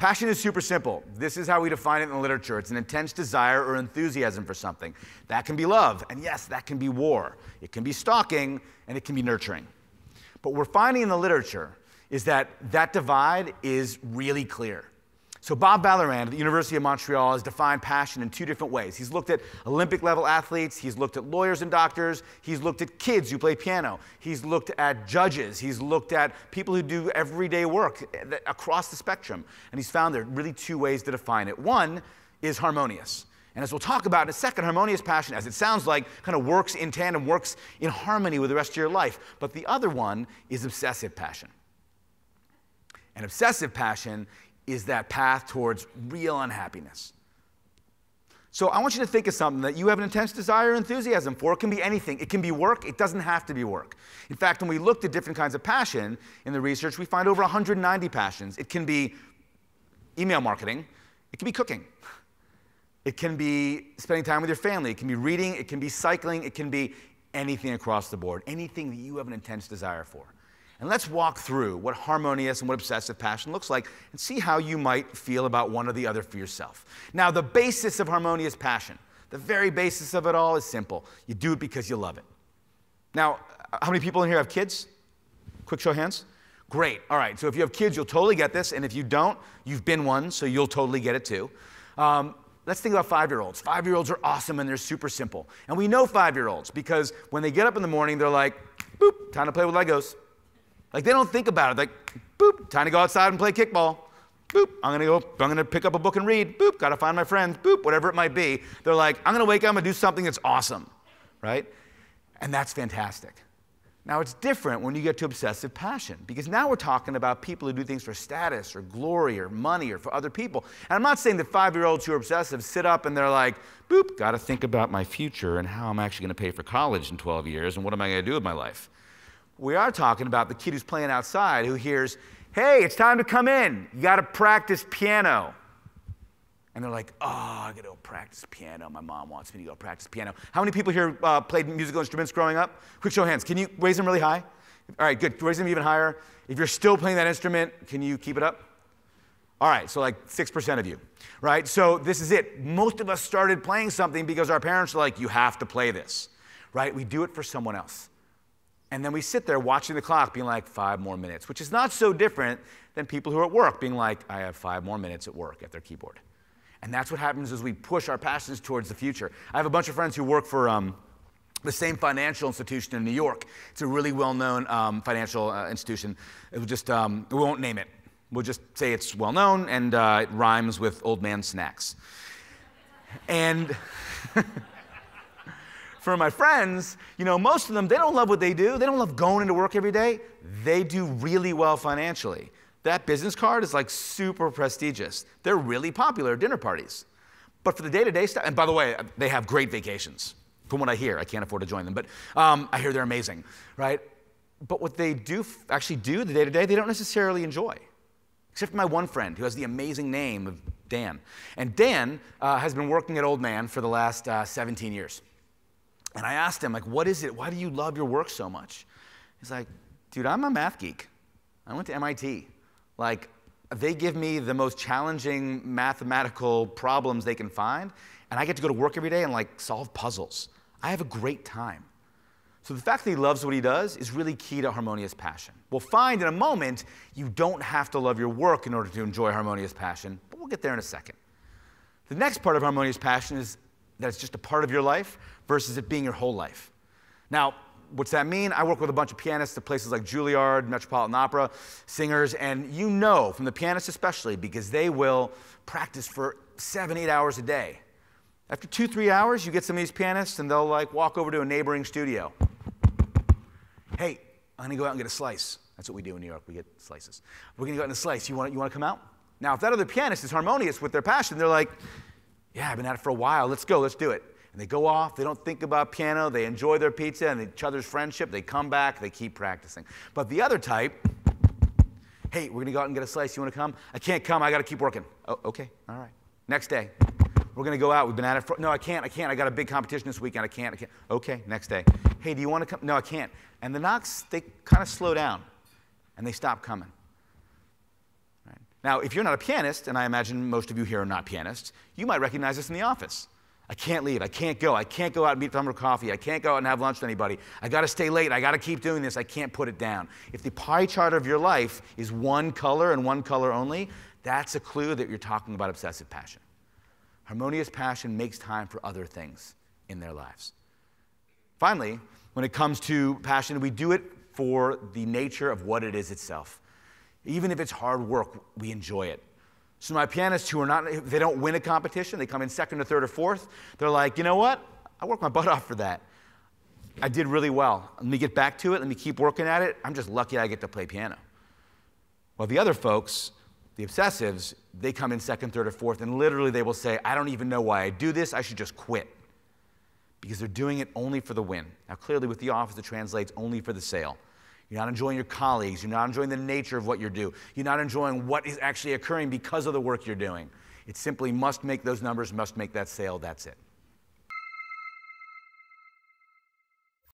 Passion is super simple. This is how we define it in the literature it's an intense desire or enthusiasm for something. That can be love, and yes, that can be war. It can be stalking, and it can be nurturing. But what we're finding in the literature is that that divide is really clear. So, Bob Vallerand at the University of Montreal has defined passion in two different ways. He's looked at Olympic level athletes, he's looked at lawyers and doctors, he's looked at kids who play piano, he's looked at judges, he's looked at people who do everyday work eh, across the spectrum. And he's found there are really two ways to define it. One is harmonious. And as we'll talk about in a second, harmonious passion, as it sounds like, kind of works in tandem, works in harmony with the rest of your life. But the other one is obsessive passion. And obsessive passion is that path towards real unhappiness. So I want you to think of something that you have an intense desire or enthusiasm for. It can be anything. It can be work. It doesn't have to be work. In fact, when we looked at different kinds of passion in the research, we find over 190 passions. It can be email marketing. It can be cooking. It can be spending time with your family. It can be reading. It can be cycling. It can be anything across the board. Anything that you have an intense desire for. And let's walk through what harmonious and what obsessive passion looks like and see how you might feel about one or the other for yourself. Now, the basis of harmonious passion, the very basis of it all is simple you do it because you love it. Now, how many people in here have kids? Quick show of hands. Great. All right. So if you have kids, you'll totally get this. And if you don't, you've been one, so you'll totally get it too. Um, let's think about five year olds. Five year olds are awesome and they're super simple. And we know five year olds because when they get up in the morning, they're like, boop, time to play with Legos. Like they don't think about it. Like, boop, time to go outside and play kickball. Boop, I'm gonna go, I'm gonna pick up a book and read. Boop, gotta find my friends. Boop, whatever it might be. They're like, I'm gonna wake up, I'm gonna do something that's awesome, right? And that's fantastic. Now it's different when you get to obsessive passion because now we're talking about people who do things for status or glory or money or for other people. And I'm not saying that five year olds who are obsessive sit up and they're like, boop, gotta think about my future and how I'm actually gonna pay for college in 12 years and what am I gonna do with my life. We are talking about the kid who's playing outside who hears, hey, it's time to come in. You got to practice piano. And they're like, oh, I got to go practice piano. My mom wants me to go practice piano. How many people here uh, played musical instruments growing up? Quick show of hands. Can you raise them really high? All right, good. Raise them even higher. If you're still playing that instrument, can you keep it up? All right, so like 6% of you, right? So this is it. Most of us started playing something because our parents were like, you have to play this, right? We do it for someone else. And then we sit there watching the clock, being like, five more minutes, which is not so different than people who are at work being like, I have five more minutes at work at their keyboard. And that's what happens as we push our passions towards the future. I have a bunch of friends who work for um, the same financial institution in New York. It's a really well known um, financial uh, institution. It just, um, we won't name it. We'll just say it's well known and uh, it rhymes with old man snacks. And. for my friends, you know, most of them, they don't love what they do. They don't love going into work every day. They do really well financially. That business card is like super prestigious. They're really popular at dinner parties. But for the day to day stuff, and by the way, they have great vacations. From what I hear, I can't afford to join them, but um, I hear they're amazing, right? But what they do actually do the day to day, they don't necessarily enjoy. Except for my one friend who has the amazing name of Dan. And Dan uh, has been working at Old Man for the last uh, 17 years. And I asked him, like, what is it? Why do you love your work so much? He's like, dude, I'm a math geek. I went to MIT. Like, they give me the most challenging mathematical problems they can find, and I get to go to work every day and like solve puzzles. I have a great time. So the fact that he loves what he does is really key to harmonious passion. We'll find in a moment you don't have to love your work in order to enjoy harmonious passion, but we'll get there in a second. The next part of harmonious passion is that it's just a part of your life versus it being your whole life. Now, what's that mean? I work with a bunch of pianists at places like Juilliard, Metropolitan Opera, singers, and you know, from the pianists especially, because they will practice for seven, eight hours a day. After two, three hours, you get some of these pianists and they'll like walk over to a neighboring studio. Hey, I'm gonna go out and get a slice. That's what we do in New York, we get slices. We're gonna go out and a slice. You wanna, you wanna come out? Now, if that other pianist is harmonious with their passion, they're like, yeah, I've been at it for a while. Let's go, let's do it. And they go off, they don't think about piano, they enjoy their pizza and each other's friendship, they come back, they keep practicing. But the other type, hey, we're gonna go out and get a slice, you wanna come? I can't come, I gotta keep working. Oh, okay, all right. Next day, we're gonna go out, we've been at it for, no, I can't, I can't, I got a big competition this weekend, I can't, I can't. Okay, next day. Hey, do you wanna come? No, I can't. And the knocks, they kind of slow down and they stop coming. Now, if you're not a pianist, and I imagine most of you here are not pianists, you might recognize this in the office. I can't leave. I can't go. I can't go out and meet someone for coffee. I can't go out and have lunch with anybody. I got to stay late. I got to keep doing this. I can't put it down. If the pie chart of your life is one color and one color only, that's a clue that you're talking about obsessive passion. Harmonious passion makes time for other things in their lives. Finally, when it comes to passion, we do it for the nature of what it is itself. Even if it's hard work, we enjoy it. So my pianists who are not, they don't win a competition, they come in second or third or fourth, they're like, you know what? I worked my butt off for that. I did really well. Let me get back to it. Let me keep working at it. I'm just lucky I get to play piano. Well, the other folks, the obsessives, they come in second, third, or fourth, and literally they will say, I don't even know why I do this. I should just quit. Because they're doing it only for the win. Now, clearly, with the office, it translates only for the sale. You're not enjoying your colleagues. You're not enjoying the nature of what you do. You're not enjoying what is actually occurring because of the work you're doing. It simply must make those numbers, must make that sale. That's it.